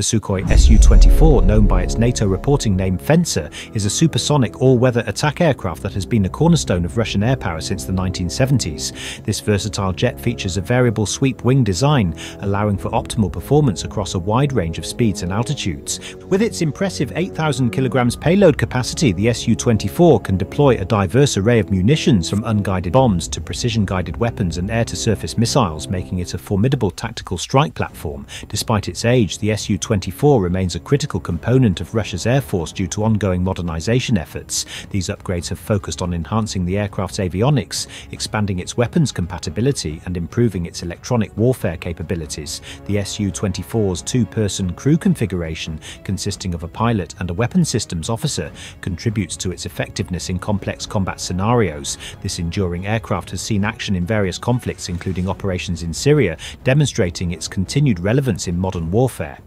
The Sukhoi Su-24, known by its NATO reporting name Fencer, is a supersonic all-weather attack aircraft that has been a cornerstone of Russian air power since the 1970s. This versatile jet features a variable sweep wing design, allowing for optimal performance across a wide range of speeds and altitudes. With its impressive 8,000 kilograms payload capacity, the Su-24 can deploy a diverse array of munitions from unguided bombs to precision-guided weapons and air-to-surface missiles, making it a formidable tactical strike platform. Despite its age, the Su-24 remains a critical component of Russia's air force due to ongoing modernization efforts. These upgrades have focused on enhancing the aircraft's avionics, expanding its weapons compatibility, and improving its electronic warfare capabilities. The Su-24's two-person crew configuration, consisting of a pilot and a weapons systems officer, contributes to its effectiveness in complex combat scenarios. This enduring aircraft has seen action in various conflicts, including operations in Syria, demonstrating its continued relevance in modern warfare.